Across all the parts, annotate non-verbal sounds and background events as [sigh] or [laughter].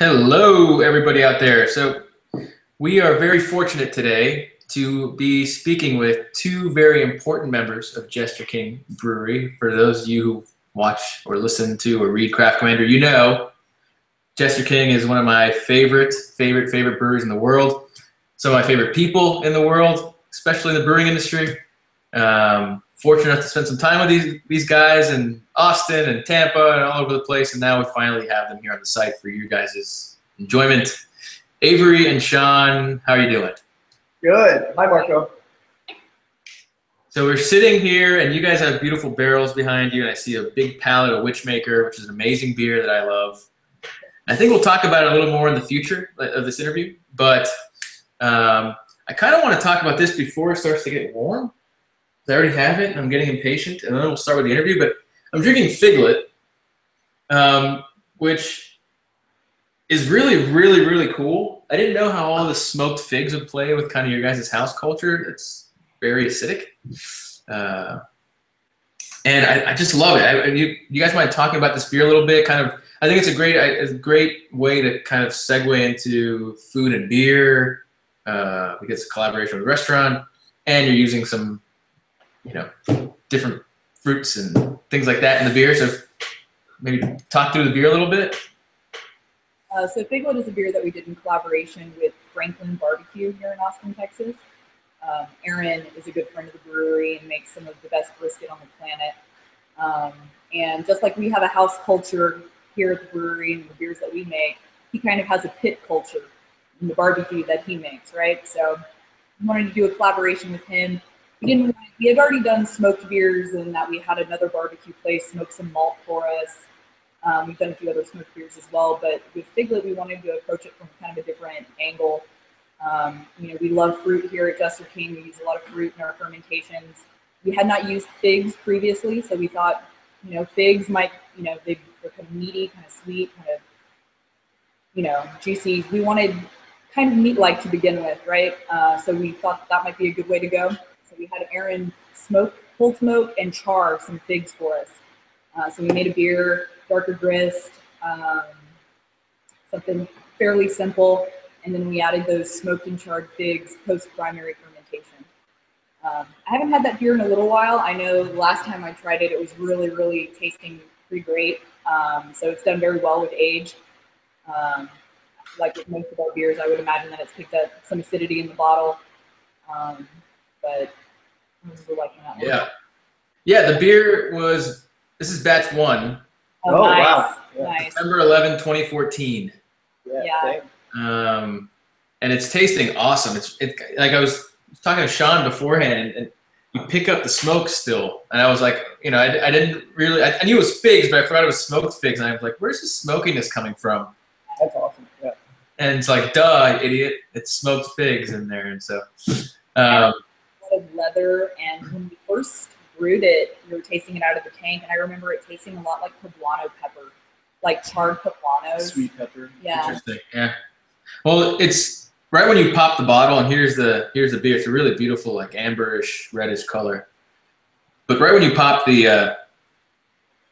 Hello, everybody out there. So, we are very fortunate today to be speaking with two very important members of Jester King Brewery. For those of you who watch or listen to or read Craft Commander, you know Jester King is one of my favorite, favorite, favorite breweries in the world. Some of my favorite people in the world, especially in the brewing industry. Um, fortunate enough to spend some time with these these guys in Austin and Tampa and all over the place, and now we finally have them here on the site for you guys' enjoyment. Averie and Sean, how are you doing? Good. Hi, Marco. So we're sitting here, and you guys have beautiful barrels behind you, and I see a big pallet of Wytchmaker, which is an amazing beer that I love. I think we'll talk about it a little more in the future of this interview, but um, I kind of want to talk about this before it starts to get warm. I already have it, and I'm getting impatient, and then we'll start with the interview. But I'm drinking Figlet, um, which is really, really, really cool. I didn't know how all the smoked figs would play with kind of your guys' house culture. It's very acidic. Uh, and I, I, just love it. I, you, you guys mind talking about this beer a little bit? Kind of, I think it's a great, a great way to kind of segue into food and beer uh, because it's a collaboration with a restaurant, and you're using some, you know, different fruits and things like that in the beer. So maybe talk through the beer a little bit. Uh, so Figlet is a beer that we did in collaboration with Franklin Barbecue here in Austin, Texas. Um, Aaron is a good friend of the brewery and makes some of the best brisket on the planet. Um, and just like we have a house culture here at the brewery and the beers that we make, he kind of has a pit culture in the barbecue that he makes, right? So I wanted to do a collaboration with him. We didn't. We had already done smoked beers, and that we had another barbecue place smoke some malt for us. Um, we've done a few other smoked beers as well, but with Figlet, we wanted to approach it from kind of a different angle. Um, you know, we love fruit here at Jester King. We use a lot of fruit in our fermentations. We had not used figs previously, so we thought, you know, figs might, you know, they, are kind of meaty, kind of sweet, kind of, you know, juicy. We wanted kind of meat-like to begin with, right? Uh, so we thought that might be a good way to go. We had Aaron smoke, cold smoke, and char some figs for us. Uh, so we made a beer, darker grist, um, something fairly simple and then we added those smoked and charred figs post primary fermentation. Um, I haven't had that beer in a little while. I know the last time I tried it, it was really, really tasting pretty great. Um, so it's done very well with age. Um, like with most of our beers, I would imagine that it's picked up some acidity in the bottle. Um, but Yeah. Yeah, the beer was, this is batch one. Oh, oh nice. wow. Yeah. Nice. September 11, 2014. Yeah. yeah um, and it's tasting awesome. It's it, like I was talking to Sean beforehand, and, and, you pick up the smoke still, and I was like, you know, I, I didn't really, I, I, knew it was figs, but I forgot it was smoked figs, and I was like, where's the smokiness coming from? That's awesome. Yeah. And it's like, duh, idiot, it's smoked figs in there, and so. Um, of leather, and when we first brewed it, we were tasting it out of the tank, and I remember it tasting a lot like poblano pepper, like charred poblanos. Sweet pepper. Yeah. Interesting. Yeah. Well, it's right when you pop the bottle, and here's the here's the beer. It's a really beautiful, like amberish, reddish color. But right when you pop the uh,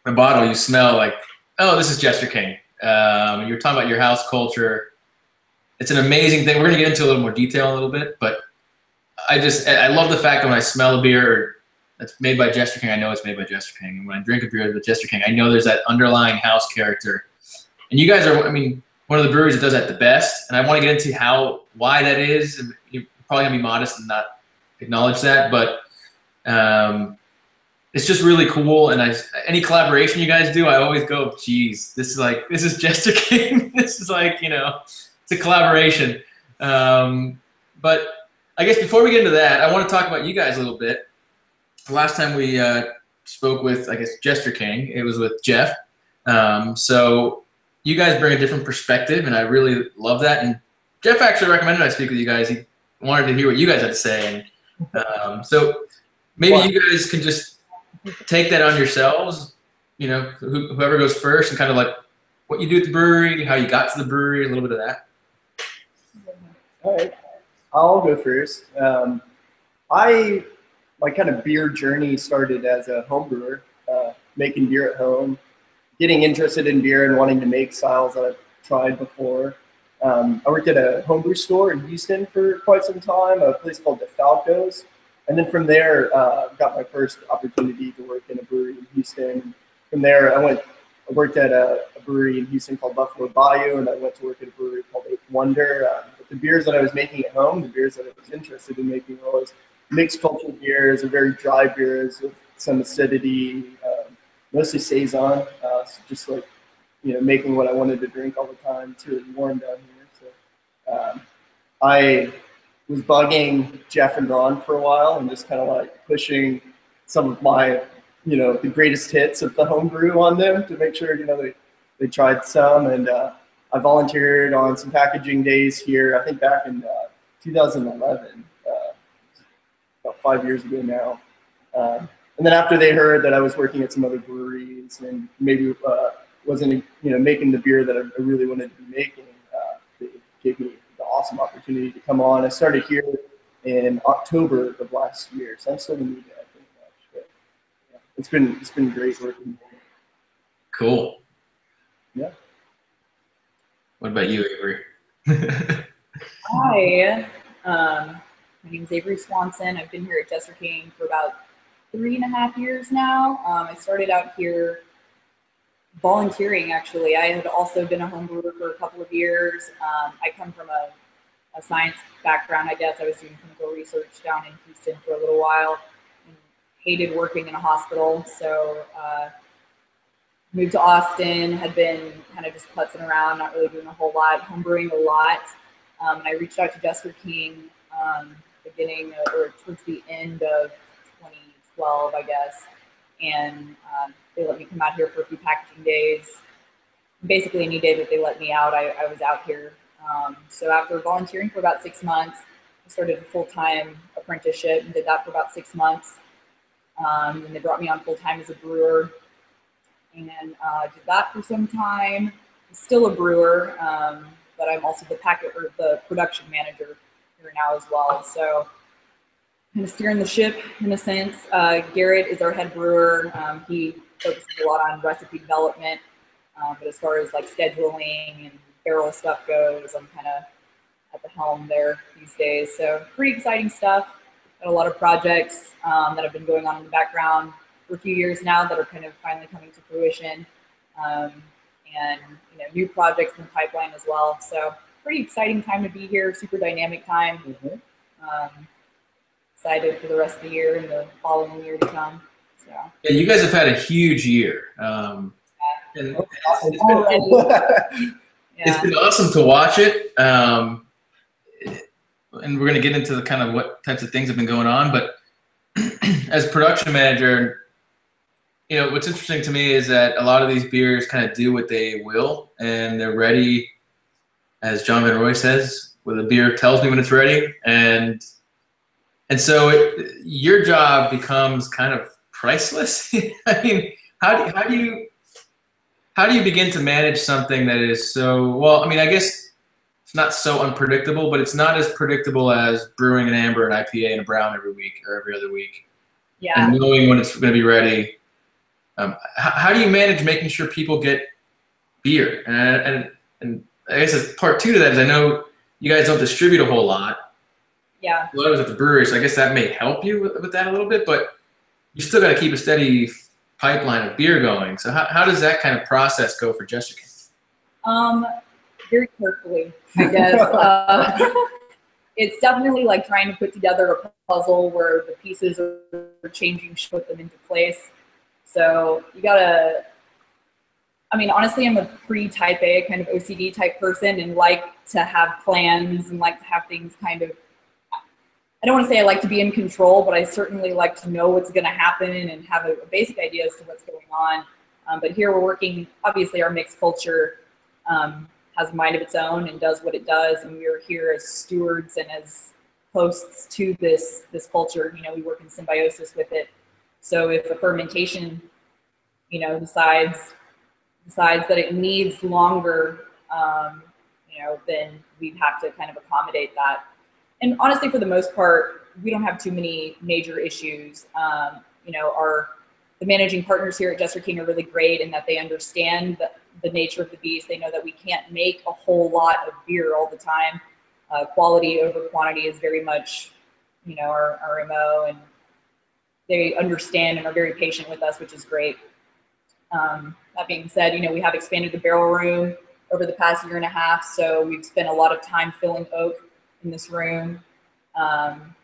the bottle, you smell like, oh, this is Jester King. Um, you're talking about your house culture. It's an amazing thing. We're gonna get into a little more detail in a little bit, but I just I love the fact that when I smell a beer that's made by Jester King, I know it's made by Jester King. And when I drink a beer with Jester King, I know there's that underlying house character. And you guys are, I mean, one of the breweries that does that the best. And I want to get into how why that is. You're probably gonna be modest and not acknowledge that, but um, it's just really cool. And I any collaboration you guys do, I always go, geez, this is like this is [laughs] Jester King. this is like you know, it's a collaboration. Um, but I guess before we get into that, I want to talk about you guys a little bit. last time we uh, spoke with, I guess, Jester King, it was with Jeff. Um, so you guys bring a different perspective, and I really love that. And Jeff actually recommended I speak with you guys. He wanted to hear what you guys had to say, and um, so maybe well, you guys can just take that on yourselves. You know, wh- whoever goes first, and kind of like what you do at the brewery, how you got to the brewery, a little bit of that. All right, I'll go first. Um, I my kind of beer journey started as a home brewer, uh, making beer at home getting interested in beer and wanting to make styles that I tried before. Um, I worked at a homebrew store in Houston for quite some time, a place called DeFalco's. And then from there, uh, got my first opportunity to work in a brewery in Houston. From there, I went, I worked at a, a brewery in Houston called Buffalo Bayou, and I went to work at a brewery called Eighth Wonder. Um, the beers that I was making at home, the beers that I was interested in making, were always mixed culture beers, or very dry beers with some acidity, um, mostly saison. Uh, so just like you know, making what I wanted to drink all the time. Really warm down here. So um, I was bugging Jeff and Ron for a while and just kind of like pushing some of my, you know, the greatest hits of the homebrew on them to make sure, you know, they, they tried some. And uh, I volunteered on some packaging days here, I think back in uh, 2011, uh, about five years ago now. Um, and then after they heard that I was working at some other breweries and maybe uh, wasn't you know making the beer that I really wanted to be making, uh, they gave me the awesome opportunity to come on. I started here in October of last year, so I'm still new to I think much, but yeah, it's been it's been great working. Cool. Yeah. What about you, Averie? [laughs] Hi, um, my name is Averie Swanson. I've been here at Jester King for about three and a half years now. Um, I started out here volunteering actually. I had also been a home brewer for a couple of years. Um, I come from a, a, science background, I guess. I was doing clinical research down in Houston for a little while and hated working in a hospital. So uh, moved to Austin, had been kind of just putzing around, not really doing a whole lot, homebrewing a lot. Um, and I reached out to Jester King um, beginning of, or towards the end of 2012, I guess. And um, they let me come out here for a few packaging days. Basically, any day that they let me out, I, I was out here. Um, so after volunteering for about six months, I started a full-time apprenticeship and did that for about six months. Um, and they brought me on full-time as a brewer and uh, did that for some time. I'm still a brewer, um, but I'm also the packet or the production manager here now as well. So kind of steering the ship in a sense. Uh, Garrett is our head brewer. Um, he focuses a lot on recipe development. Um, but as far as like scheduling and barrel stuff goes, I'm kind of at the helm there these days. So pretty exciting stuff. Got a lot of projects um, that have been going on in the background for a few years now that are kind of finally coming to fruition. Um, and you know, new projects in the pipeline as well. So pretty exciting time to be here. Super dynamic time. Mm-hmm. Um, excited for the rest of the year and the following year to come. So. Yeah, you guys have had a huge year. Um, and it's, it's, been, [laughs] it's been awesome to watch it. Um, and we're going to get into the kind of what types of things have been going on. But [clears throat] as production manager, you know, what's interesting to me is that a lot of these beers kind of do what they will, and they're ready, as John Van Roy says, where the beer tells me when it's ready. And and so it, your job becomes kind of priceless. [laughs] I mean, how do, how do you how do you begin to manage something that is so well? I mean, I guess it's not so unpredictable, but it's not as predictable as brewing an amber, an IPA, and a brown every week or every other week. Yeah. And knowing when it's going to be ready. Um, how, how, do you manage making sure people get beer? And, and and I guess as part two to that is I know you guys don't distribute a whole lot. Yeah. Well, I was at the brewery, so I guess that may help you with, with that a little bit, but you still got to keep a steady pipeline of beer going. So how, how does that kind of process go for Jessica? Um, very carefully, I guess. [laughs] uh, [laughs] it's definitely like trying to put together a puzzle where the pieces are changing, put them into place. So you gotta. I mean, honestly, I'm a pretty type A kind of OCD type person, and like to have plans and like to have things kind of I don't want to say I like to be in control, but I certainly like to know what's to happen and have a, a, basic idea as to what's going on. Um, but here we're working, obviously, our mixed culture um, has a mind of its own and does what it does. And we're here as stewards and as hosts to this, this culture. You know, we work in symbiosis with it. So if a fermentation, you know, decides decides that it needs longer, um, you know, then we have to kind of accommodate that and honestly, for the most part, we don't have too many major issues. Um, you know, our the managing partners here at Jester King are really great in that they understand the, the nature of the beast. They know that we can't make a whole lot of beer all the time. Uh, quality over quantity is very much, you know, our, our MO, and they understand and are very patient with us, which is great. Um, that being said, you know, we have expanded the barrel room over the past year and a half, so we've spent a lot of time filling oak in this room. Um,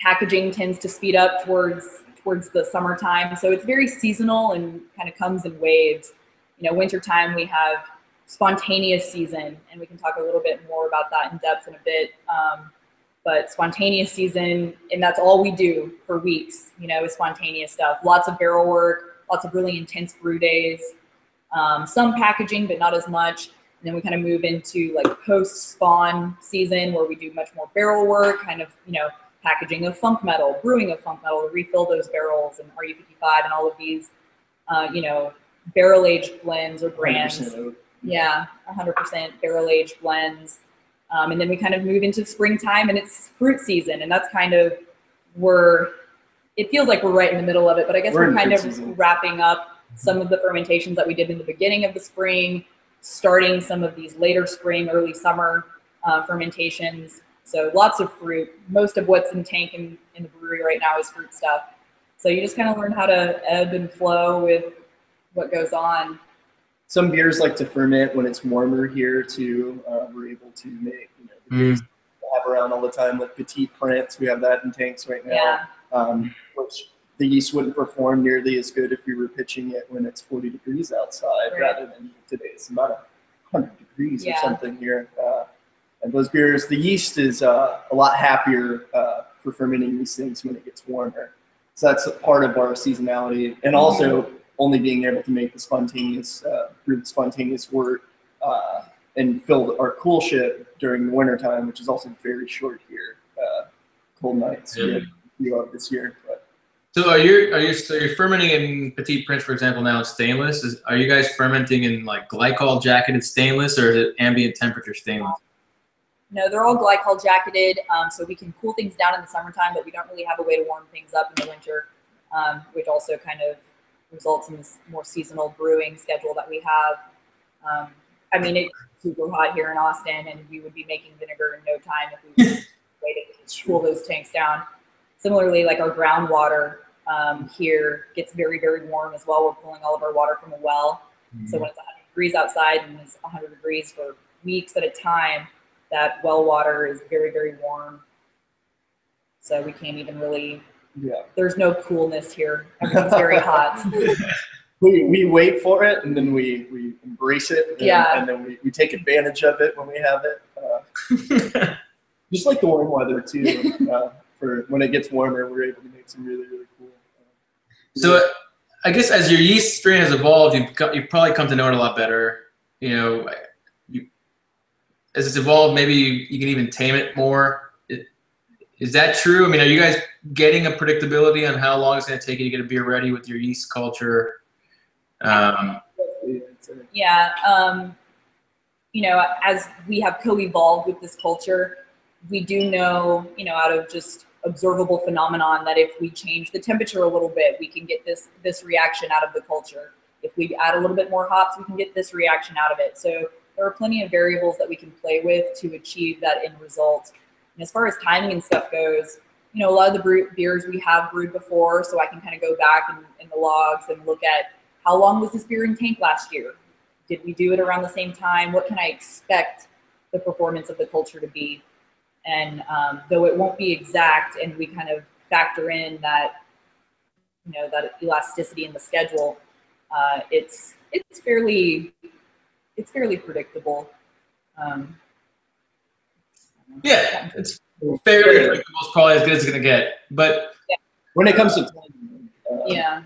packaging tends to speed up towards towards the summertime, so it's very seasonal and kind of comes in waves. You know, wintertime we have spontaneous season, and we can talk a little bit more about that in depth in a bit. Um, but spontaneous season, and that's all we do for weeks. You know, is spontaneous stuff. Lots of barrel work, lots of really intense brew days, um, some packaging, but not as much. And then we kind of move into like post spawn season where we do much more barrel work, kind of, you know, packaging of funk metal, brewing of funk metal to refill those barrels and RU55 and all of these, uh, you know, barrel aged blends or brands. 100% Yeah, 100% barrel aged blends. Um, and then we kind of move into springtime and it's fruit season. And that's kind of, we're, it feels like we're right in the middle of it, but I guess We're we're, kind of season. wrapping up some of the fermentations that we did in the beginning of the spring, starting some of these later spring, early summer uh, fermentations. So lots of fruit. Most of what's in tank in, in the brewery right now is fruit stuff. So you just kind of learn how to ebb and flow with what goes on. Some beers like to ferment when it's warmer here too. Uh, we're able to make you know the beers we have around all the time like Petit Prince. We have that in tanks right now. Yeah. um, which the yeast wouldn't perform nearly as good if we were pitching it when it's 40 degrees outside Right. rather than today it's about 100 degrees Yeah. or something here. Uh, and those beers, the yeast is uh, a lot happier uh, for fermenting these things when it gets warmer. So that's a part of our seasonality, and also only being able to make the spontaneous, uh, brew the spontaneous wort uh, and fill our coolship during the wintertime, which is also very short here. Uh, cold nights. We Yeah. had a this year, but So are you are you so you're fermenting in Petit Prince, for example, now in stainless? Is, are you guys fermenting in like glycol jacketed stainless, or is it ambient temperature stainless? No, they're all glycol jacketed, um, so we can cool things down in the summertime, but we don't really have a way to warm things up in the winter, um, which also kind of results in this more seasonal brewing schedule that we have. Um, I mean, it's super hot here in Austin, and we would be making vinegar in no time if we [laughs] waited to cool those tanks down. Similarly, like our groundwater um, here gets very, very warm as well. We're pulling all of our water from a well. So when it's 100 degrees outside and it's 100 degrees for weeks at a time, that well water is very, very warm. So we can't even really, yeah. there's no coolness here. Everything's very hot. [laughs] We, we wait for it and then we, we embrace it. And, Yeah. And then we, we take advantage of it when we have it. Uh, [laughs] just like the warm weather too. uh, for when it gets warmer, we're able to make some really, really cool. Uh, so I guess as your yeast strain has evolved, you've got, you've probably come to know it a lot better. You know, you, as it's evolved, maybe you, you can even tame it more. Is that true? I mean, are you guys getting a predictability on how long it's going to take you to get a beer ready with your yeast culture? Um, Yeah. Um, you know, as we have co-evolved with this culture, we do know, you know, out of just observable phenomenon that if we change the temperature a little bit, we can get this this reaction out of the culture. If we add a little bit more hops, we can get this reaction out of it. So there are plenty of variables that we can play with to achieve that end result. And as far as timing and stuff goes, you know, a lot of the brew, beers we have brewed before, so I can kind of go back in, in the logs and look at how long was this beer in tank last year? Did we do it around the same time? What can I expect the performance of the culture to be? And um, though it won't be exact, and we kind of factor in that, you know, that elasticity in the schedule, uh, it's it's fairly it's fairly predictable. Um, yeah, it's fairly predictable. It's probably as good as it's going to get. But when it comes to timing, uh, yeah.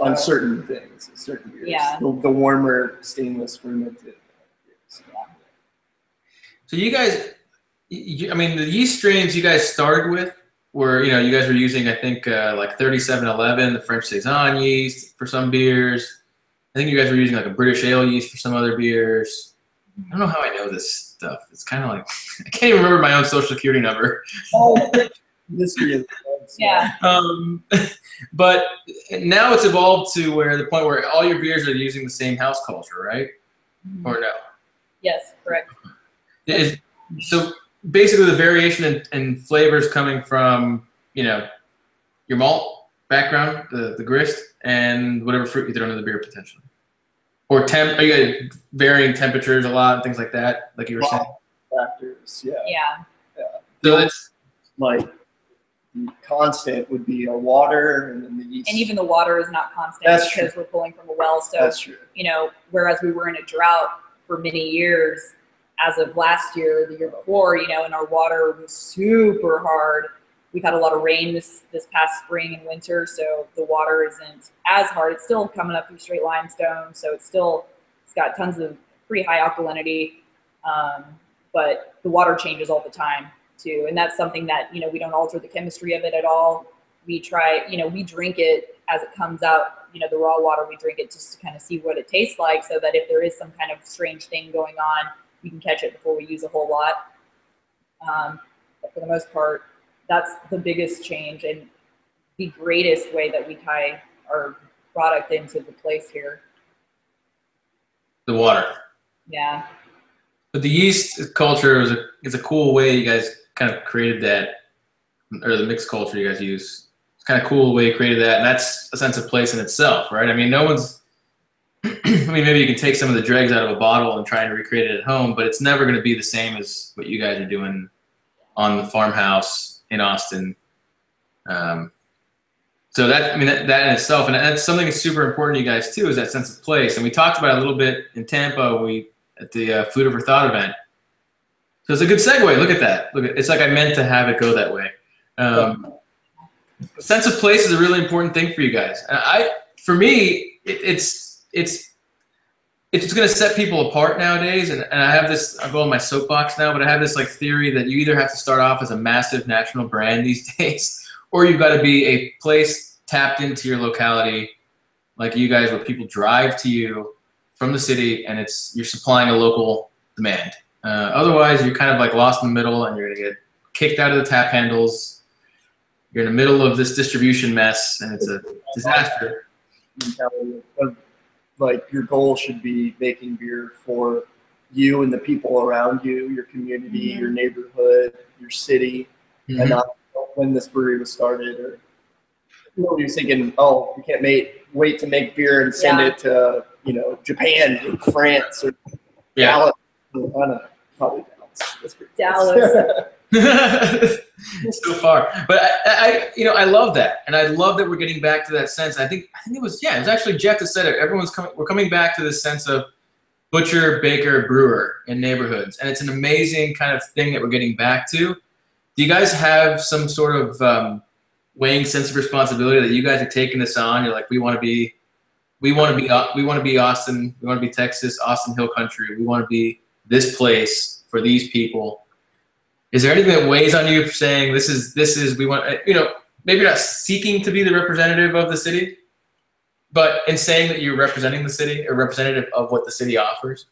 on certain things, certain beers, Yeah. the, the warmer stainless fermented beers. So you guys, you, I mean, the yeast strains you guys started with were, you know, you guys were using, I think, uh, like 3711, the French Saison yeast for some beers. I think you guys were using like a British ale yeast for some other beers. I don't know how I know this stuff. It's kind of like [laughs] I can't even remember my own social security number. Oh, Mystery of Yeah. Um, [laughs] but now it's evolved to where the point where all your beers are using the same house culture, right? Or no? Yes, correct. Is, so basically, the variation in, in flavors coming from you know your malt background, the the grist, and whatever fruit you throw into the beer potentially, or temp. Are you got varying temperatures a lot and things like that, like you were saying. factors. Yeah, Yeah. So it's like the constant would be a water, and then the yeast. And even the water is not constant That's true. because we're pulling from a well. So, that's true. you know, whereas we were in a drought for many years, as of last year, the year before, you know, and our water was super hard. We've had a lot of rain this this past spring and winter, so the water isn't as hard. It's still coming up through straight limestone, so it's still it's got tons of pretty high alkalinity, um, but the water changes all the time too, and that's something that you know we don't alter the chemistry of it at all. We try, you know, we drink it as it comes out. You know, the raw water we drink it just to kind of see what it tastes like, so that if there is some kind of strange thing going on, we can catch it before we use a whole lot. Um, but for the most part, that's the biggest change and the greatest way that we tie our product into the place here. the water. Yeah. But the yeast culture is a is a cool way you guys kind of created that, or the mixed culture you guys use. It's kind of cool way you created that, and that's a sense of place in itself, right? I mean, no one's. [clears throat] I mean, maybe you can take some of the dregs out of a bottle and try and recreate it at home, but it's never going to be the same as what you guys are doing on the farmhouse in Austin. Um, so that I mean that, that in itself, and that's something that's super important to you guys too, is that sense of place. And we talked about a little bit in Tampa. We at the uh, Food Over Thought event. So it's a good segue. Look at that. Look, at, it's like I meant to have it go that way. Um, sense of place is a really important thing for you guys. I, for me, it, it's it's it's going to set people apart nowadays. And, and I have this. I'll go on my soapbox now, but I have this like theory that you either have to start off as a massive national brand these [laughs] days, or you've got to be a place tapped into your locality, like you guys, where people drive to you from the city, and it's you're supplying a local demand. Uh, otherwise, you're kind of like lost in the middle, and you're gonna get kicked out of the tap handles. You're in the middle of this distribution mess, and it's a disaster. Mentality of like your goal should be making beer for you and the people around you, your community, Mhm. your neighborhood, your city, Mhm. and not when this brewery was started or nobody was thinking, oh, we can't make wait to make beer and send Yeah. it to you know Japan or France or yeah. Dallas. I don't know, probably Dallas. That's Dallas. [laughs] [laughs] [laughs] so far. But I, I, you know, I love that, and I love that we're getting back to that sense. I think, I think it was, yeah, it was actually Jeff that said it. Everyone's coming, we're coming back to this sense of butcher, baker, brewer in neighborhoods, and it's an amazing kind of thing that we're getting back to. Do you guys have some sort of um, weighing sense of responsibility that you guys are taking this on? You're like, we want to be, we want to be, we want to be Austin, we want to be Texas, Austin Hill Country, we want to be this place for these people is there anything that weighs on you for saying this is this is we want you know maybe you're not seeking to be the representative of the city but in saying that you're representing the city or representative of what the city offers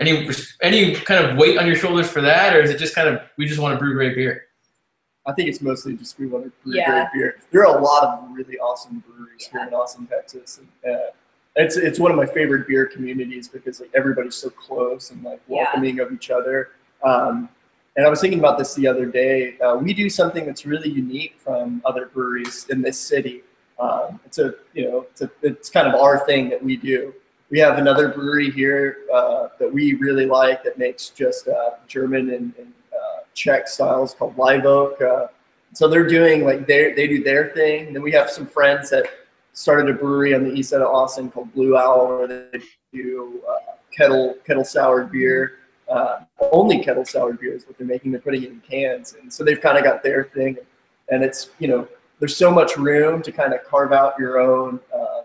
any any kind of weight on your shoulders for that or is it just kind of we just want to brew great beer I think it's mostly just we want to brew Yeah. great beer. There are a lot of really awesome breweries here in Austin, Texas, and uh, it's it's one of my favorite beer communities because like everybody's so close and like Yeah. welcoming of each other. Um, and I was thinking about this the other day. Uh, we do something that's really unique from other breweries in this city. Um, it's a you know it's a, it's kind of our thing that we do. We have another brewery here uh, that we really like that makes just uh, German and, and uh, Czech styles called Live Oak. Uh, so they're doing like they they do their thing. And then we have some friends that started a brewery on the east side of Austin called Blue Owl, where they do uh, kettle kettle soured beer. Uh, only kettle sour beer is what they're making. They're putting it in cans, and so they've kind of got their thing. And it's you know there's so much room to kind of carve out your own uh,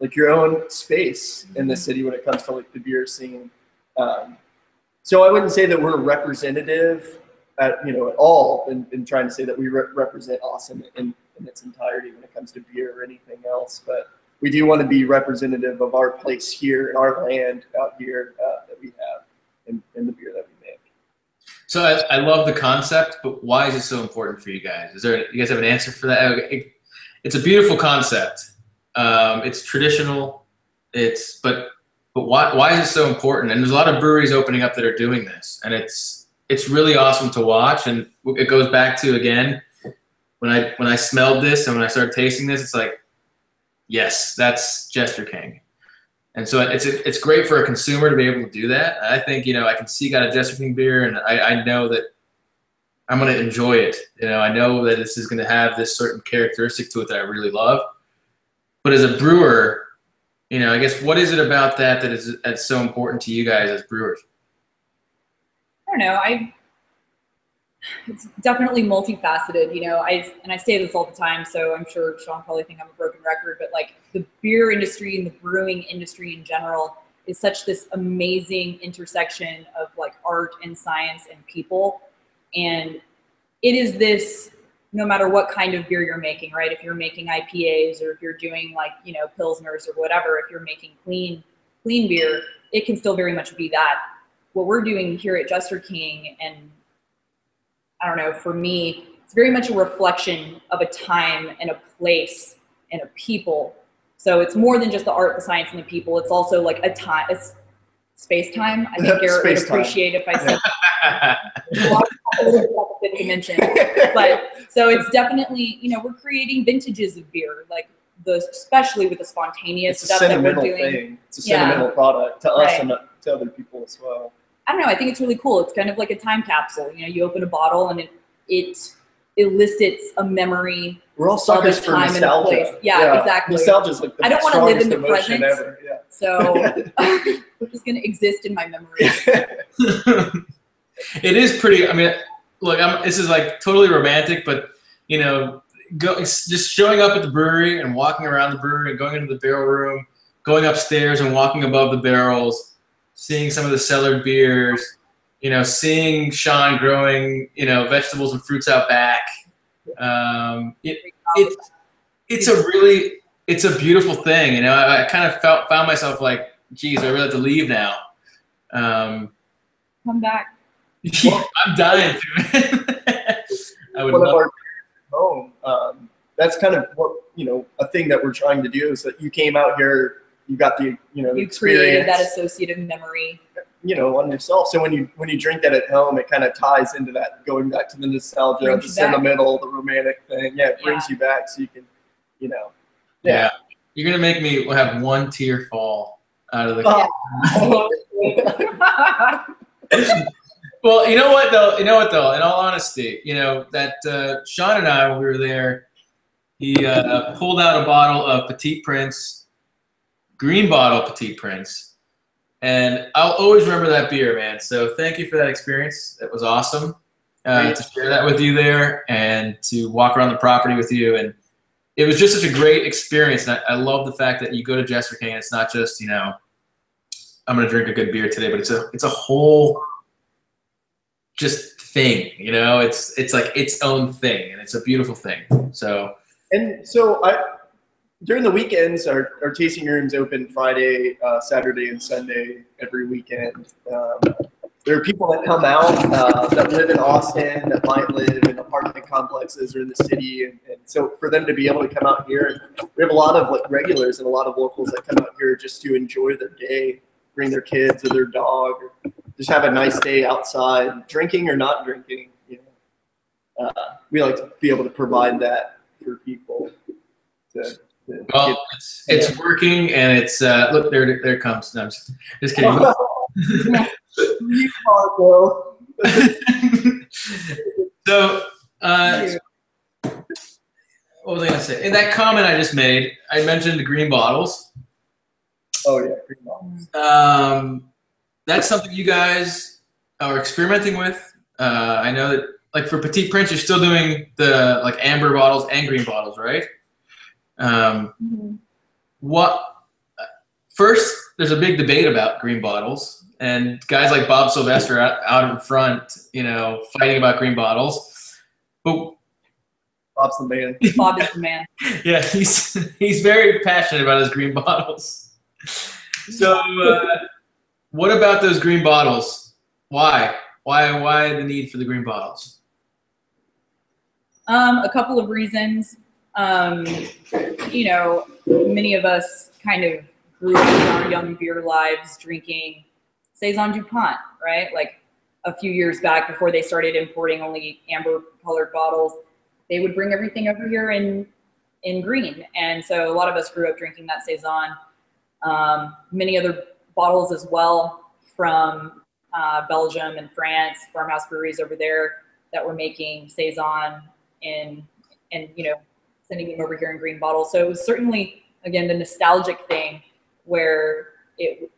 like your own space in the city when it comes to like the beer scene. Um, so I wouldn't say that we're representative at you know at all in, in trying to say that we re- represent Austin in, in its entirety when it comes to beer or anything else, but we do want to be representative of our place here and our land out here uh, that we have in, in the beer that we make. So I, I love the concept, but why is it so important for you guys? Is there you guys have an answer for that? It, it's a beautiful concept. Um, it's traditional. It's but but why why is it so important? And there's a lot of breweries opening up that are doing this, and it's it's really awesome to watch. And it goes back to again when I when I smelled this and when I started tasting this, it's like, yes, that's Jester King. And so it's it's great for a consumer to be able to do that. I think you know I can see got a Jester King beer, and I, I know that I'm going to enjoy it. You know, I know that this is going to have this certain characteristic to it that I really love. But as a brewer, you know, I guess what is it about that that is that's so important to you guys as brewers? I don't know. I it's definitely multifaceted. You know, I and I say this all the time, so I'm sure Sean probably think I'm a broken record, but like the beer industry and the brewing industry in general is such this amazing intersection of like art and science and people. And it is this no matter what kind of beer you're making, right? If you're making IPAs or if you're doing like, you know, pilsners or whatever, if you're making clean clean beer, it can still very much be that. What we're doing here at Jester King and I don't know, for me, it's very much a reflection of a time and a place and a people. So it's more than just the art, the science, and the people. It's also like a time, it's space time. I think [laughs] Garrett would appreciate if I said dimension. But so it's definitely, you know, we're creating vintages of beer, like the especially with the spontaneous it's stuff a that we're sentimental doing. thing. It's a Yeah. sentimental product to us Right. and to other people as well. I don't know. I think it's really cool. It's kind of like a time capsule. You know, you open a bottle and it it elicits a memory. We're all suckers the for time and nostalgia. place. Yeah, exactly. Nostalgia is like the I don't wanna live in the present. ever. Yeah. So [laughs] [laughs] it's just gonna exist in my memory. [laughs] it is pretty. I mean, look, I'm, this is like totally romantic, but you know, go just showing up at the brewery and walking around the brewery and going into the barrel room, going upstairs and walking above the barrels, seeing some of the cellared beers. You know, seeing Sean growing, you know, vegetables and fruits out back. Um, it, it, it's a really, it's a beautiful thing. You know, I, I kind of felt found myself like, geez, I really have to leave now. Um, Come back. [laughs] yeah, I'm dying to. [laughs] I would one love. our home. Um, that's kind of what you know. A thing that we're trying to do is that you came out here, you got the you know the You created that associative memory. you know, on yourself. So when you when you drink that at home, it kind of ties into that going back to the nostalgia, the you back. sentimental, the romantic thing. Yeah, it brings you back, so you can, you know. Yeah. you're gonna make me have one tear fall out of the. Oh. [laughs] Well, you know what though. You know what though. In all honesty, you know that uh, Sean and I, when we were there, he uh, pulled out a bottle of Petit Prince, green bottle Petit Prince, and I'll always remember that beer, man. So thank you for that experience. It was awesome uh, to share that with you there and to walk around the property with you and it was just such a great experience. And I, I love the fact that you go to Jester King. And it's not just you know, I'm gonna drink a good beer today, but it's a it's a whole just thing. You know, it's it's like its own thing, and it's a beautiful thing. So And so I, during the weekends, our, our tasting rooms open Friday, uh, Saturday, and Sunday every weekend. Um, there are people that come out uh, that live in Austin that might live in apartment complexes or in the city, and, and so for them to be able to come out here, we have a lot of like regulars and a lot of locals that come out here just to enjoy their day, bring their kids or their dog, or just have a nice day outside, drinking or not drinking. You know, uh, we like to be able to provide that for people. To, get- well, it's it's working, and it's uh, look there there it comes. No, I'm just, just kidding. [laughs] [laughs] You Marco. [laughs] so, uh, what was I going to say? In that comment I just made, I mentioned the green bottles. Oh yeah, green bottles. Um, that's something you guys are experimenting with. Uh, I know that, like for Petit Prince, you're still doing the like amber bottles and green bottles, right? Um, Mhm. what? First, there's a big debate about green bottles, and guys like Bob Sylvester out, out in front, you know, fighting about green bottles. But Bob's the man. [laughs] Bob is the man. [laughs] yeah, he's he's very passionate about his green bottles. So, uh, what about those green bottles? Why? Why why the need for the green bottles? Um, a couple of reasons. Um, you know, many of us kind of grew up in our young beer lives drinking saison Dupont, right? Like a few years back, before they started importing only amber colored bottles, they would bring everything over here in in green, and so a lot of us grew up drinking that saison. Um, many other bottles as well from uh, Belgium and France, farmhouse breweries over there that were making saison in and you know sending them over here in green bottles. So it was certainly again the nostalgic thing where it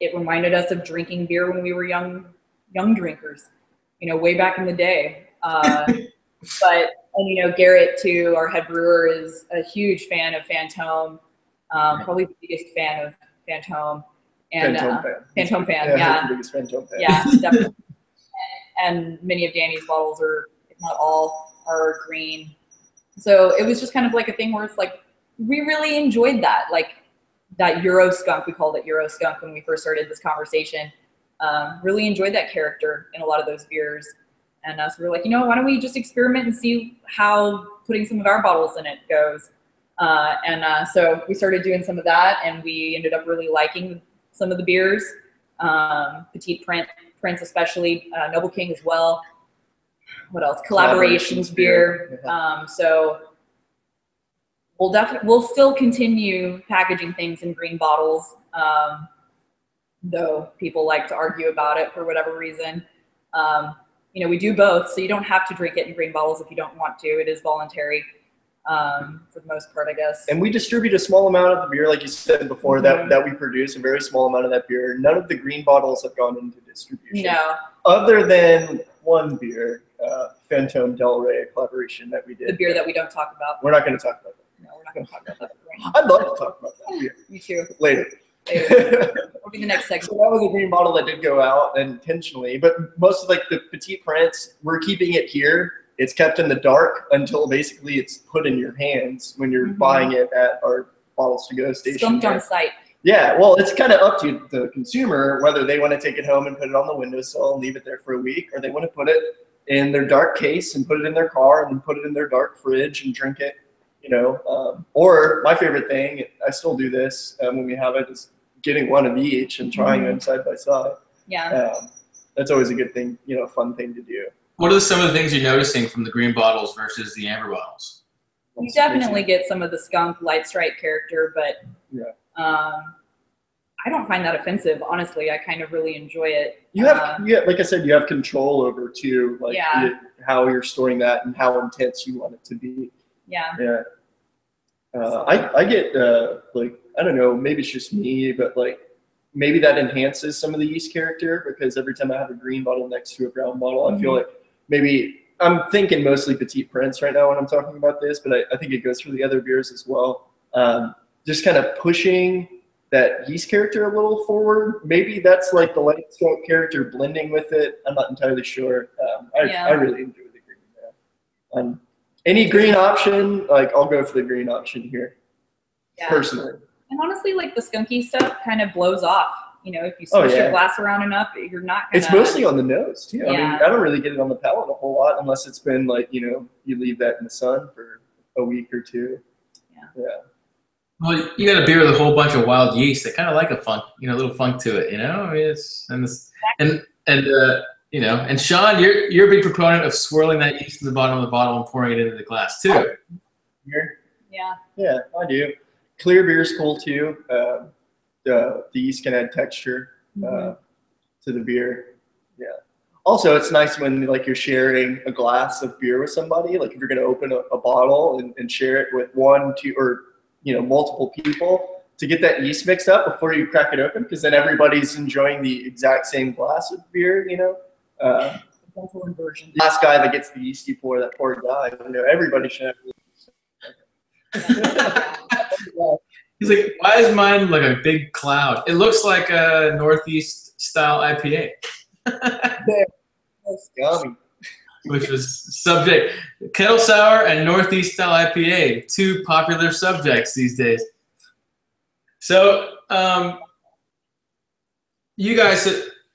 it reminded us of drinking beer when we were young young drinkers, you know, way back in the day. Uh, [laughs] but and you know Garrett too, our head brewer, is a huge fan of Fantôme. Um, probably the biggest fan of Fantôme. And Phantom uh, fan. Phantom fan, Yeah, yeah. biggest Phantom fan. Yeah, [laughs] definitely. and, and many of Dany's bottles are, if not all, are green. So it was just kind of like a thing where it's like we really enjoyed that, like that Euro skunk. We called it Euro skunk when we first started this conversation. Um, really enjoyed that character in a lot of those beers, and uh, so we were like, you know, why don't we just experiment and see how putting some of our bottles in it goes. Uh, and uh, so we started doing some of that, and we ended up really liking some of the beers. Um, Petit Prince, Prince especially, uh, Noble King as well. What else? Collaborations, Collaborations beer. Um, so we'll definitely we'll still continue packaging things in green bottles, um, though people like to argue about it for whatever reason. Um, you know, we do both, so you don't have to drink it in green bottles if you don't want to. It is voluntary um, for the most part, I guess. And we distribute a small amount of the beer, like you said before, Mhm. that, that we produce, a very small amount of that beer. None of the green bottles have gone into distribution. No, Other than one beer, uh, Phantom Del Rey, collaboration that we did. the beer that we don't talk about. We're not going to talk about that. No, we're not going to talk about that right. I'd love to talk about that beer [laughs] Me too. later. Later. Will be the next So segment. that was a green bottle that did go out intentionally, but most of like the Petit Prince, we're keeping it here. It's kept in the dark until basically it's put in your hands when you're Mhm. buying it at our bottles to go station. Skunked on site. Yeah, well, it's kind of up to the consumer whether they want to take it home and put it on the windowsill and leave it there for a week, or they want to put it in their dark case and put it in their car and then put it in their dark fridge and drink it. You know, um, or my favorite thing, I still do this um, when we have it, is getting one of each and trying Mhm. them side by side. Yeah. Um, that's always a good thing, you know, fun thing to do. What are some of the things you're noticing from the green bottles versus the amber bottles? You definitely get some of the skunk lightstruck character, but Yeah. um, I don't find that offensive. Honestly, I kind of really enjoy it. You have, Uh, yeah, like I said, you have control over too, like Yeah. how you're storing that and how intense you want it to be. yeah. Yeah. Uh, I, I get uh, like I don't know maybe it's just me but like maybe that enhances some of the yeast character because every time I have a green bottle next to a brown bottle I feel Mhm. like maybe I'm thinking mostly Petit Prince right now when I'm talking about this but I, I think it goes for the other beers as well um, just kind of pushing that yeast character a little forward maybe that's like the lightstruck character blending with it I'm not entirely sure um, I, Yeah. I really enjoy the green yeah. um, any green option, like I'll go for the green option here, Yeah. personally. And honestly, like the skunky stuff kind of blows off. You know, if you Oh, yeah. your glass around enough, you're not gonna. It's mostly on the nose too. I mean. I don't really get it on the palate a whole lot unless it's been like you know you leave that in the sun for a week or two. Yeah. Yeah. Well, you got a beer with a whole bunch of wild yeast that kind of like a funk, you know, a little funk to it, you know. I mean, it's and this, and and uh, you know, and Sean, you're you're a big proponent of swirling that yeast in the bottom of the bottle and pouring it into the glass too. Here, Yeah. yeah, I do. Clear beer is cool too. Uh, the the yeast can add texture. Uh, to the beer. Yeah. Also, it's nice when like you're sharing a glass of beer with somebody. Like if you're going to open a, a bottle and, and share it with one, two, or you know multiple people to get that yeast mixed up before you crack it open, because then everybody's enjoying the exact same glass of beer. You know. Uh, inversion. last guy that gets the yeasty pour, that poor guy. You know, everybody should have. [laughs] He's like, why is mine like a big cloud? It looks like a Northeast style IPA, [laughs] That's yummy. Which was subject kettle sour and Northeast style IPA, two popular subjects these days. So, um, you guys,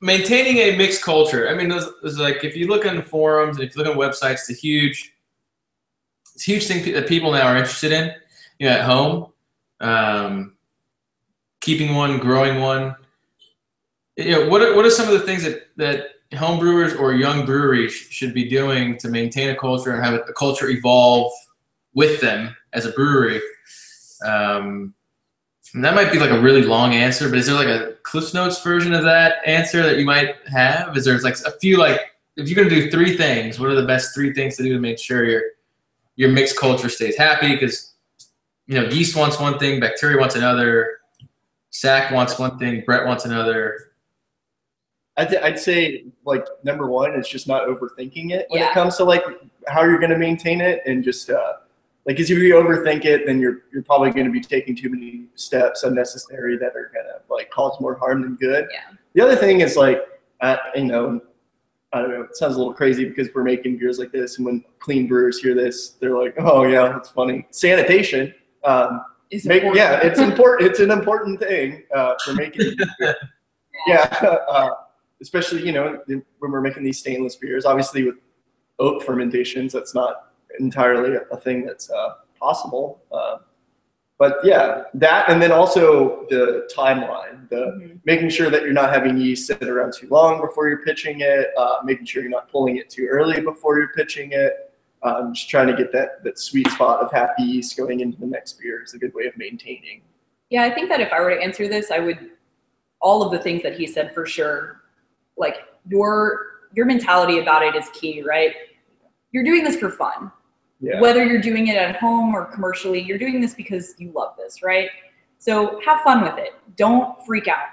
maintaining a mixed culture. I mean, there's, like if you look on forums and if you look on websites, a huge, it's a huge thing that people now are interested in. You know, at home, um, keeping one, growing one. You know, what are, what are some of the things that that home brewers or young breweries should be doing to maintain a culture and have a culture evolve with them as a brewery? Um, that might be like a really long answer, but is there like a Cliff Notes version of that answer that you might have? Is there like a few like if you're gonna do three things, what are the best three things to do to make sure your your mixed culture stays happy? Because you know, yeast wants one thing, bacteria wants another, sac wants one thing, Brett wants another. I'd, I'd say like number one is just not overthinking it when Yeah. it comes to like how you're going to maintain it and just uh, like because if you overthink it, then you're you're probably going to be taking too many steps unnecessary that are going to like cause more harm than good. Yeah. The other thing is like uh, you know. I don't know. It sounds a little crazy because we're making beers like this, and when clean brewers hear this, they're like, "Oh yeah, that's funny." Sanitation, um, Is make, important. yeah, it's important. It's an important thing uh, for making. [laughs] yeah, [laughs] uh, especially you know when we're making these stainless beers. Obviously, with oak fermentations, that's not entirely a thing that's uh, possible. Uh, but yeah, that and then also the timeline, the Mhm. making sure that you're not having yeast sit around too long before you're pitching it, uh, making sure you're not pulling it too early before you're pitching it. Um, just trying to get that that sweet spot of happy yeast going into the next beer is a good way of maintaining. Yeah, I think that if I were to answer this, I would all of the things that he said for sure. Like your your mentality about it is key, right? You're doing this for fun. Yeah. Whether you're doing it at home or commercially, you're doing this because you love this, right? So have fun with it. Don't freak out.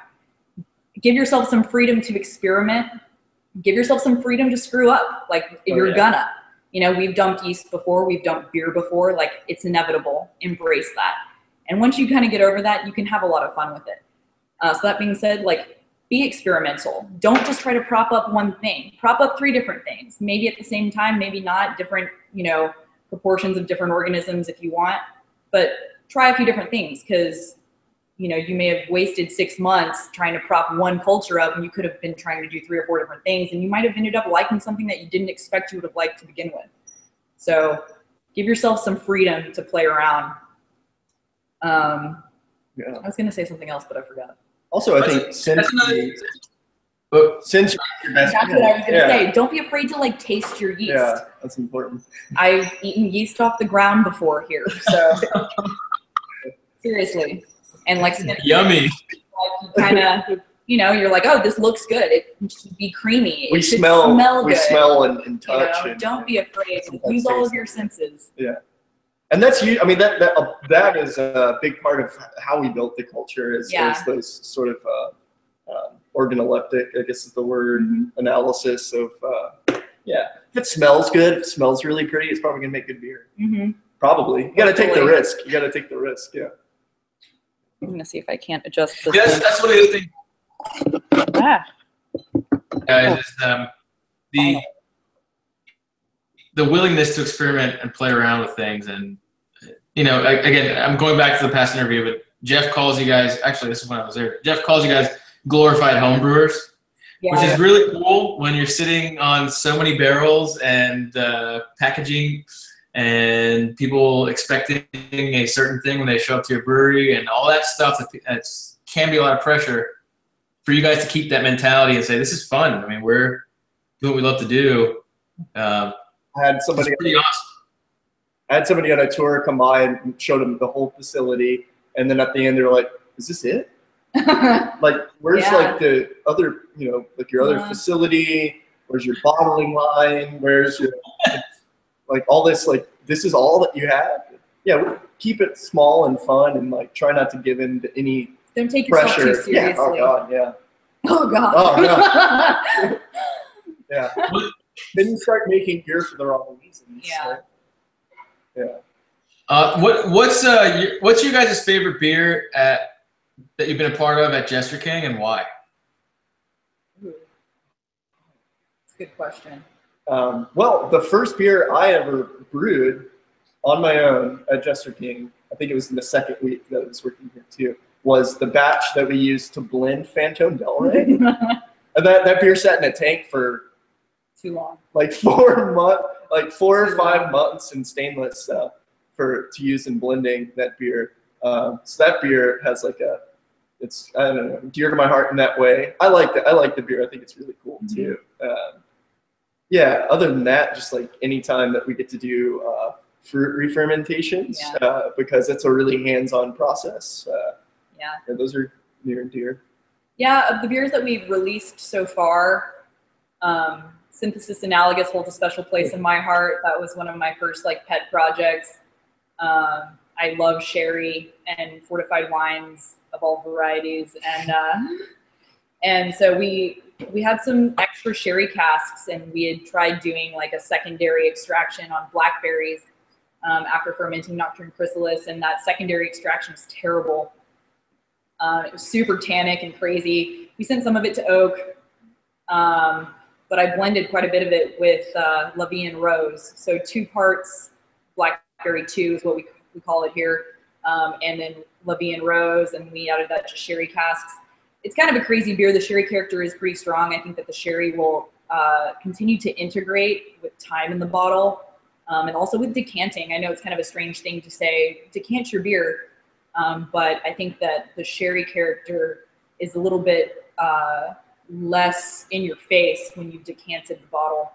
Give yourself some freedom to experiment. Give yourself some freedom to screw up. Like Oh, you're yeah. gonna. You know, we've dumped yeast before, we've dumped beer before. Like it's inevitable. Embrace that. And once you kind of get over that, you can have a lot of fun with it. Uh, so that being said, like be experimental. Don't just try to prop up one thing. Prop up three different things. Maybe at the same time, maybe not. Different, you know, proportions of different organisms if you want. But try a few different things because you know you may have wasted six months trying to prop one culture up, and you could have been trying to do three or four different things, and you might have ended up liking something that you didn't expect you would have liked to begin with. So give yourself some freedom to play around. Um, Yeah. I was going to say something else, but I forgot. Also, I think since another. But since you're your best That's what I was going to yeah. say. Don't be afraid to like taste your yeast. Yeah, that's important. I've eaten yeast off the ground before here, so [laughs] seriously. And like, like yummy. you kind of, you know, you're like, oh, this looks good. It should be creamy. It We should smell, smell we good. smell and, and You know, touch. and, don't be afraid. Use all of your senses. And that's you. I mean, that that uh, that is a big part of how we built the culture. Is, Yeah. is those sort of uh, um, organoleptic, I guess is the word, Mhm. analysis of. Uh, yeah, if it smells good, if it smells really pretty, it's probably gonna make good beer. hmm Probably. You gotta take the risk. You gotta take the risk. Yeah. I'm gonna see if I can't adjust this. Yes, that's what of the things, Ah, guys. Is um, the the willingness to experiment and play around with things, and you know, a- again, I'm going back to the past interview, but Jeff calls you guys. Actually, this is when I was there. Jeff calls you guys glorified homebrewers. yeah. which is really cool when you're sitting on so many barrels and uh, packaging and people expecting a certain thing when they show up to your brewery and all that stuff that that's, can be a lot of pressure for you guys to keep that mentality and say this is fun i mean we're doing what we love to do um, I had it's somebody pretty awesome I had somebody on a tour come by and showed them the whole facility, and then at the end they're like, "Is this it? [laughs] Like, where's Yeah. like the other, you know, like your other Yeah. facility? Where's your bottling line? Where's your [laughs] like all this? Like, this is all that you have? Yeah, keep it small and fun, and like try not to give in to any Don't take yourself pressure. too seriously. Yeah. Oh god. Yeah. Oh god. Oh, [laughs] Yeah. Then you start making beer for the wrong reasons. Yeah. uh, what, what's uh, your, what's your guys' favorite beer at that you've been a part of at jester king and why That's a good question. Um, well, the first beer I ever brewed on my own at Jester King, I think it was in the second week that I was working here too, was the batch that we used to blend Phantom Del Rey. [laughs] and that that beer sat in a tank for Too long. like four [laughs] month, like four or five months in stainless uh, for to use in blending that beer. Um, so that beer has like a, it's I don't know, dear to my heart in that way. I like that. I like the beer. I think it's really cool too. Um, yeah. Other than that, just like any time that we get to do uh, fruit re-fermentations, Yeah. uh, because it's a really hands-on process. Uh, Yeah. yeah, those are near and dear. Yeah, of the beers that we've released so far, um, Synthesis Analogous holds a special place in my heart. That was one of my first like pet projects. Um, I love sherry and fortified wines of all varieties, and uh, and so we we had some extra sherry casks, and we had tried doing like a secondary extraction on blackberries um, after fermenting Nocturn Chrysalis, and that secondary extraction was terrible. Uh, it was super tannic and crazy. We sent some of it to Oak, um, but I blended quite a bit of it with uh, La Vie en Rose. So two parts Blackberry 2 is what we, we call it here, um, and then La Vie en Rose, and we added that to sherry casks. It's kind of a crazy beer. The sherry character is pretty strong. I think that the sherry will uh, continue to integrate with time in the bottle. Um, and also with decanting, I know it's kind of a strange thing to say, decant your beer, um, but I think that the sherry character is a little bit uh, less in your face when you've decanted the bottle.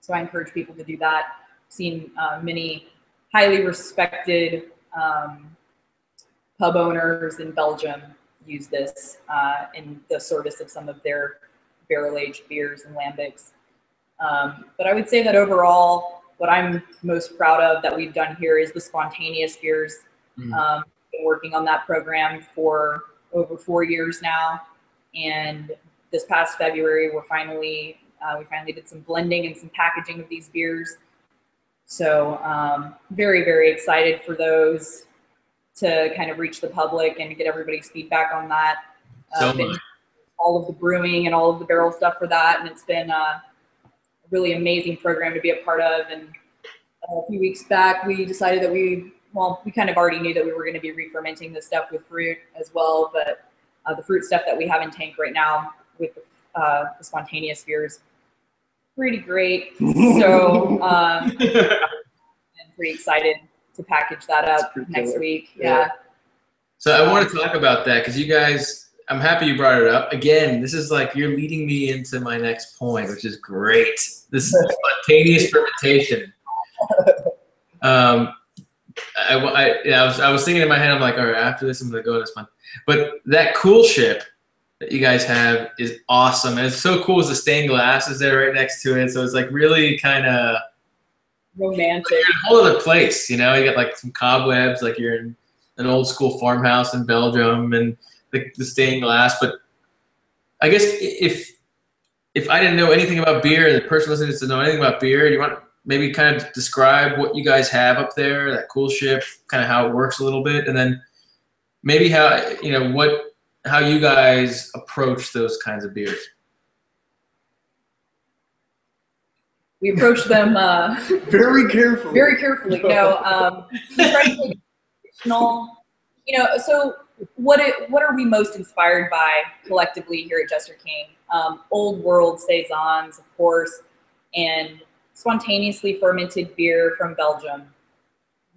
So I encourage people to do that. I've seen uh, many highly respected um, pub owners in Belgium use this uh, in the service of some of their barrel aged beers and lambics. Um, but I would say that overall, what I'm most proud of that we've done here is the spontaneous beers. Mhm. Um, been working on that program for over four years now, and this past February, we're finally uh, we finally did some blending and some packaging of these beers. So um, very very excited for those to kind of reach the public and get everybody's feedback on that. So much. all of the brewing and all of the barrel stuff for that, and it's been uh, a really amazing program to be a part of. And uh, a few weeks back, we decided that we, well, we kind of already knew that we were going to be re-fermenting this stuff with fruit as well, but uh, the fruit stuff that we have in tank right now with uh, the spontaneous beers, pretty great. [laughs] So um, I'm pretty excited to package that up next killer. week. Yeah. yeah. So I want to talk about that because you guys, I'm happy you brought it up. Again, this is like you're leading me into my next point, which is great. This is [laughs] spontaneous fermentation. Um, I, I, yeah, I was I was thinking in my head, I'm like, all right, after this, I'm gonna go this month. But that coolship that you guys have is awesome, and it's so cool. Is the stained glass is there right next to it, so it's like really kind of Romantic. you're a whole other place. You know, you got like some cobwebs, like you're in an old school farmhouse in Belgium, and the, the stained glass. But I guess if if I didn't know anything about beer, the person listening doesn't know anything about beer, you want to maybe kind of describe what you guys have up there, that coolship, kind of how it works a little bit, and then maybe how you know what how you guys approach those kinds of beers. We approach them uh, [laughs] Very carefully. very carefully. No, um, we try to take traditional. You know, so what? It, what are we most inspired by collectively here at Jester King? Um, old world saisons, of course, and spontaneously fermented beer from Belgium,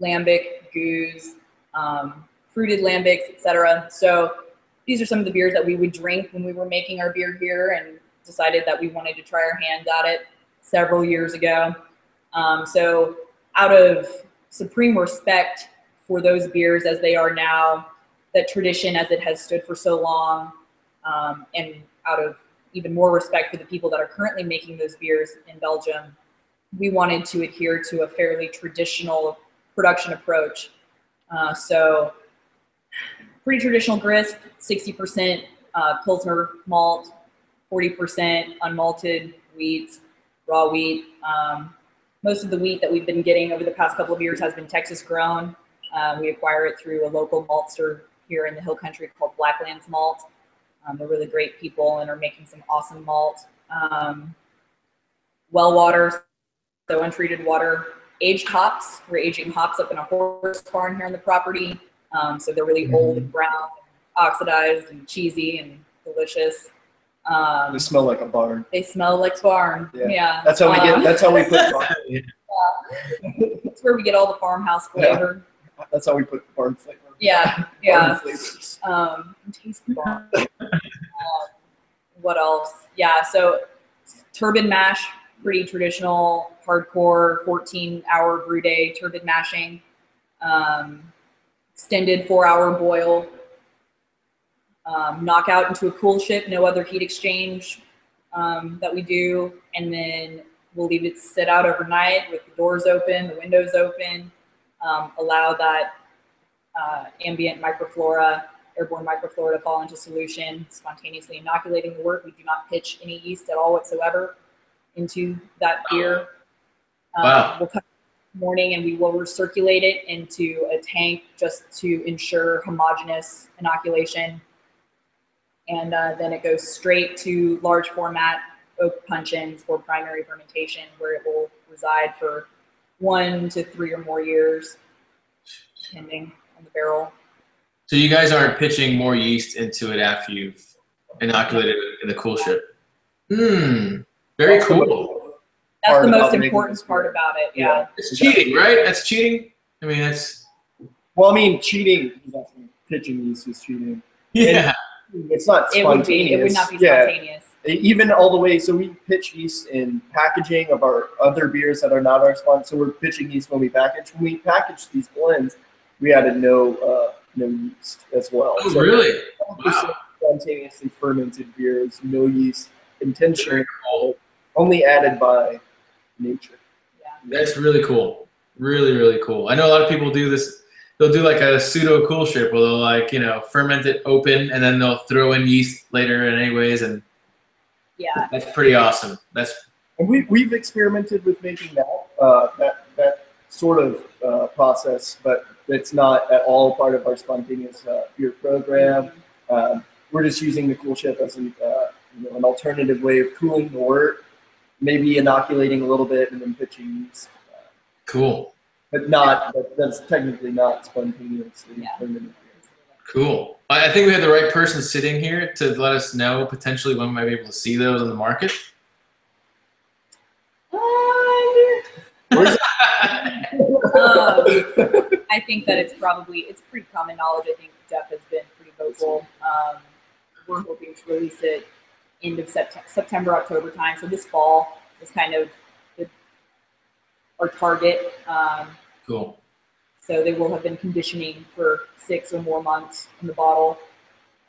lambic, gueuze, um, fruited lambics, etc. So these are some of the beers that we would drink when we were making our beer here, and decided that we wanted to try our hand at it several years ago. Um, so, out of supreme respect for those beers as they are now, that tradition as it has stood for so long, um, and out of even more respect for the people that are currently making those beers in Belgium, we wanted to adhere to a fairly traditional production approach. Uh, so, pretty traditional grist, 60% uh, Pilsner malt, 40% unmalted wheat, raw wheat. Um, most of the wheat that we've been getting over the past couple of years has been Texas grown. Uh, we acquire it through a local maltster here in the hill country called Blacklands Malt. Um, they're really great people and are making some awesome malt. Um, well water, so untreated water. Aged hops. We're aging hops up in a horse barn here on the property. Um, so they're really old and brown, oxidized and cheesy and delicious. Um, They smell like a barn. they smell like barn. Yeah. Yeah. That's how we Uh, get. That's how we put. [laughs] Barn, That's where we get all the farmhouse Yeah. flavor. that's how we put the barn flavor. Yeah. Yeah. flavors. Um, taste the barn. um, what else? Yeah. So turbid mash, pretty traditional, hardcore, 14 hour brew day turbid mashing. Um, extended four hour boil. Um, knockout into a coolship, no other heat exchange um, that we do. And then we'll leave it sit out overnight with the doors open, the windows open, um, allow that uh, ambient microflora, airborne microflora to fall into solution, spontaneously inoculating the wort. We do not pitch any yeast at all whatsoever into that beer. Um, Wow. We'll the morning and we will recirculate it into a tank just to ensure homogeneous inoculation. And uh, then it goes straight to large format oak puncheons for primary fermentation, where it will reside for one to three or more years, depending on the barrel. So you guys aren't pitching more yeast into it after you've inoculated it in the coolship. Hmm. Very cool. That's Part the most making important part about it. Yeah. It's cheating, right? That's cheating. I mean, that's Well, I mean, cheating. Pitching yeast is cheating. yeah. It's not It spontaneous. would be. It would not be spontaneous. Yeah. spontaneous. even all the way so we pitch yeast in packaging of our other beers that are not our sponsor so we're pitching yeast when we package when we package these blends we added no uh, no yeast as well Oh, so really? 100% spontaneously fermented beers no yeast intentionally Cool. only added by nature Yeah. That's really cool. Really, really cool. I know a lot of people do this. They'll do like a pseudo coolship where they'll like, you know, ferment it open and then they'll throw in yeast later anyways. And Yeah. that's pretty awesome. That's and we, we've experimented with making that uh, that that sort of uh, process but it's not at all part of our spontaneous uh, beer program Um, we're just using the coolship as an, uh, you know, an alternative way of cooling the wort, maybe inoculating a little bit and then pitching uh, cool. but not. That, that's technically not spontaneously Yeah. Cool. I I think we have the right person sitting here to let us know potentially when we might be able to see those in the market. [laughs] Um, I think that it's probably it's pretty common knowledge. I think Jeff has been pretty vocal. Um, we're hoping to release it end of Sept- September, October time. So this fall is kind of the, our target. Um, Cool. so they will have been conditioning for six or more months in the bottle.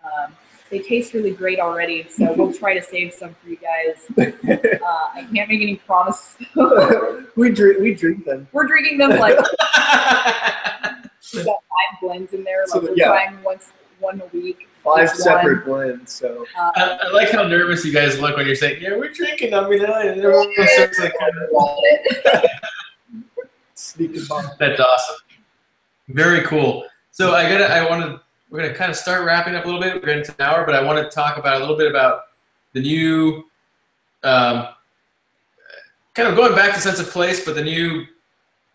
Um, they taste really great already, so we'll [laughs] try to save some for you guys. [laughs] Uh, I can't make any promises. [laughs] we drink. We drink them. We're drinking them like we got five blends in there. So, Like we're yeah. trying once one a week. Five Each separate blends. So Uh, I, I like how nervous you guys look when you're saying, "Yeah, we're drinking them." You know, and everyone starts like, [laughs] sneaking by. That's awesome. Very cool. So I gotta, I want to, we're gonna kind of start wrapping up a little bit. We're getting to an hour, but I want to talk about a little bit about the new, um, kind of going back to sense of place, but the new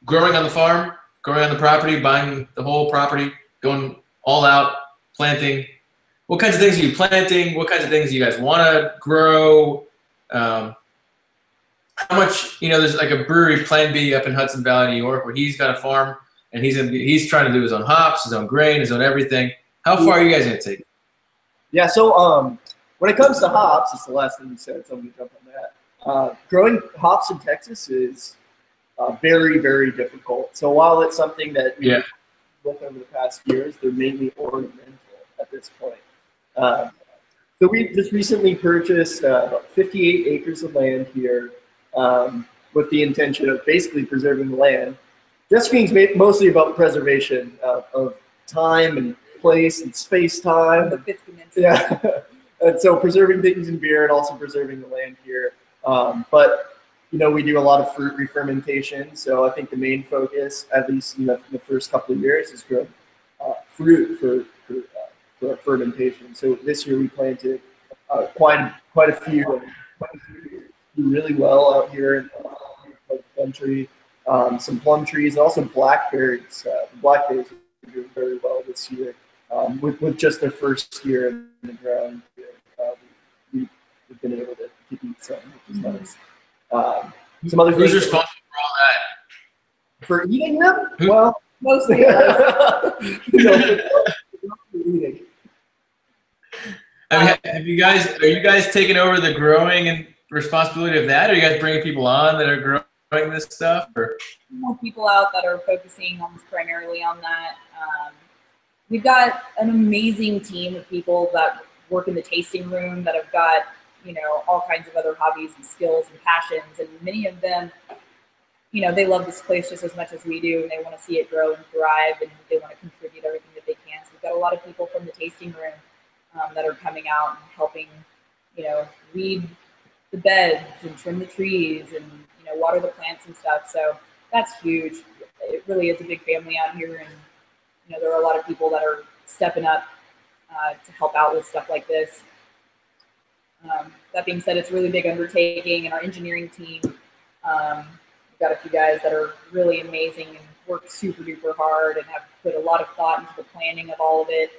growing on the farm, growing on the property, buying the whole property, going all out, planting. What kinds of things are you planting? What kinds of things do you guys want to grow? Um, how much you know there's like a brewery Plan Bee up in hudson valley new york where he's got a farm and he's be, he's trying to do his own hops his own grain his own everything how far are you guys gonna take it? Yeah. So um, when it comes to hops, it's the last thing you said. So I'm gonna jump on that. Uh, growing hops in Texas is uh, very, very difficult. So while it's something that we Yeah. look over the past years, they're mainly ornamental at this point. Uh, so we just recently purchased uh, about 58 acres of land here um, with the intention of basically preserving the land. Just being mostly about preservation of, of time and place and space time the fifth dimension. yeah. [laughs] and so preserving things in beer and also preserving the land here. Um, but you know, we do a lot of fruit re-fermentation. So I think the main focus, at least in the, the first couple of years, is growing uh, fruit for for, fermentation. So this year we planted uh, quite quite a few, do really well out here in the country. Um, some plum trees and also blackberries. Uh, blackberries are doing very well this year um, with, with just their first year in the ground. Uh, we, we've been able to, to eat some, which is nice. Um, some other Who's responsible for all that? for eating them. Well, Mostly [laughs] us. you know, for eating. I mean, have you guys are you guys taking over the growing and responsibility of that? Are you guys bringing people on that are growing this stuff? Or more people out that are focusing almost primarily on that. Um, we've got an amazing team of people that work in the tasting room that have got you know all kinds of other hobbies and skills and passions, and many of them, you know, they love this place just as much as we do, and they want to see it grow and thrive, and they want to contribute everything that they can. So we've got a lot of people from the tasting room um, that are coming out and helping, you know, weed the beds and trim the trees and you know water the plants and stuff. So that's huge. It really is a big family out here, and you know there are a lot of people that are stepping up uh, to help out with stuff like this. Um, that being said, it's a really big undertaking, and our engineering team, um, we've got a few guys that are really amazing and work super duper hard and have put a lot of thought into the planning of all of it.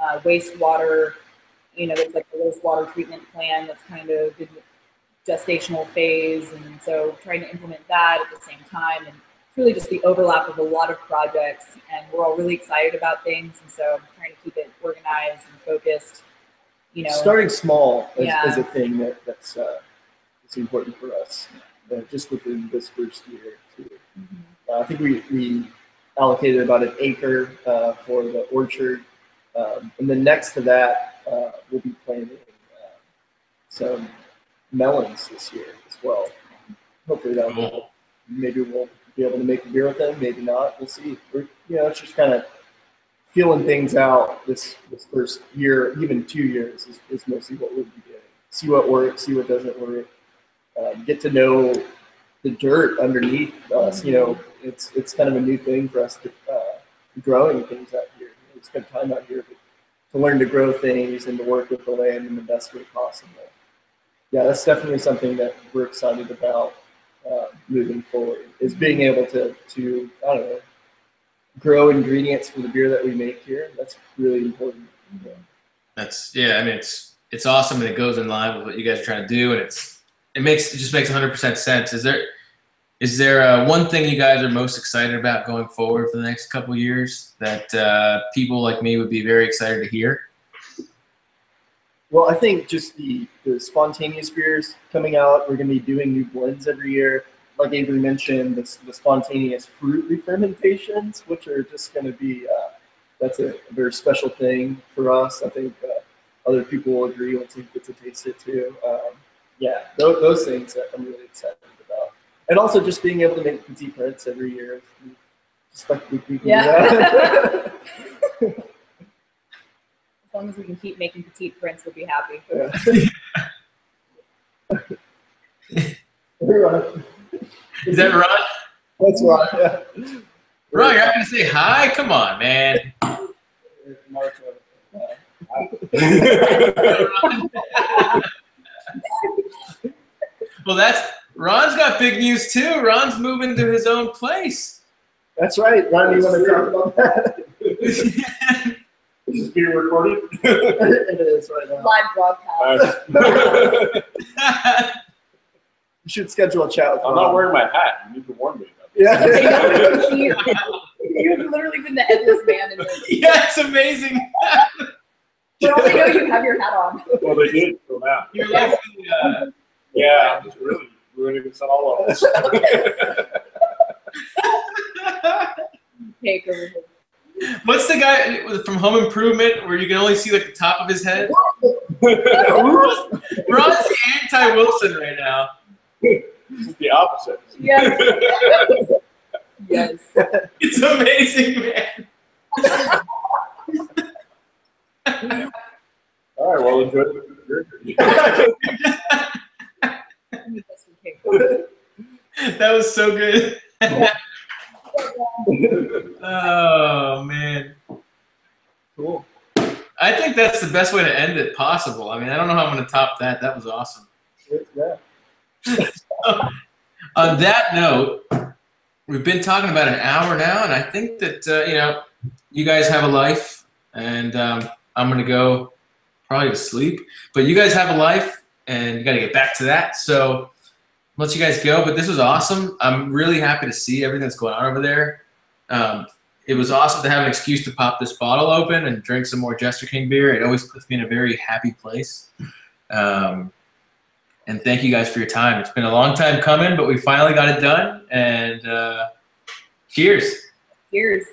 Uh, wastewater, you know, there's like a wastewater treatment plan that's kind of in the gestational phase, and so trying to implement that at the same time, and it's really just the overlap of a lot of projects, and we're all really excited about things, and so I'm trying to keep it organized and focused. You know, Starting small is, Yeah. is a thing that, that's uh, it's important for us, uh, just within this first year. Too. Mhm. Uh, I think we, we allocated about an acre uh, for the orchard. Um, and then next to that, uh, we'll be planting uh, some melons this year as well. Hopefully that will, maybe we'll be able to make a beer with them, maybe not. We'll see. We're, you know, it's just kind of feeling things out this, this first year, even two years is, is mostly what we'll be doing. See what works, see what doesn't work. Uh, get to know the dirt underneath us. You know, it's it's kind of a new thing for us to uh, growing things. We spend time out here to, learn to grow things and to work with the land in the best way possible. Yeah, that's definitely something that we're excited about uh, moving forward. Is being able to to I don't know grow ingredients for the beer that we make here. That's really important. Yeah. That's yeah. I mean, it's it's awesome and it goes in line with what you guys are trying to do, and it's it makes it just makes 100 percent sense. Is there is there uh, one thing you guys are most excited about going forward for the next couple years that uh, people like me would be very excited to hear? Well, I think just the, the spontaneous beers coming out. We're going to be doing new blends every year. Like Averie mentioned, the, the spontaneous fruit refermentations, which are just going to be uh, that's a very special thing for us. I think uh, other people will agree once they get to taste it too. Um, yeah, those, those things I'm really excited about, and also just being able to make Petit Prince every year. Just like we, we can do Yeah. that. [laughs] [laughs] As long as we can keep making Petit Prince, we'll be happy. Yeah. [laughs] Is that Ron? That's right. Yeah. Ron, you're not gonna say hi? Come on, man. Mark, well, that's Ron's got big news too. Ron's moving to his own place. That's right. Ron, you want to talk about that? [laughs] Is this being recorded? [laughs] it is right now. Live broadcast. [laughs] You should schedule a chat with I'm Ron. not wearing my hat. You need to warn me about. Yeah. you, you've literally been the headless man in this. yeah, it's amazing. For all they know, you have your hat on. Well, they did till now. You're like the, uh, Yeah, it's really ruining us all of us. Take over. his- What's the guy from Home Improvement where you can only see like the top of his head? Ron's the anti Wilson right now. It's the opposite. Yes. [laughs] yes. It's amazing, man. All right, well, enjoy the [laughs] [laughs] That was so good. [laughs] oh man. Cool. I think that's the best way to end it possible. I mean, I don't know how I'm going to top that. That was awesome. Yeah. [laughs] On that note, we've been talking about an hour now, and I think that uh, you know, you guys have a life, and um, I'm going to go probably to sleep. But you guys have a life, and you got to get back to that. So let you guys go. But this was awesome. I'm really happy to see everything that's going on over there. Um, it was awesome to have an excuse to pop this bottle open and drink some more Jester King beer. It always puts me in a very happy place. Um, and thank you guys for your time. It's been a long time coming, but we finally got it done. And uh, cheers. Cheers.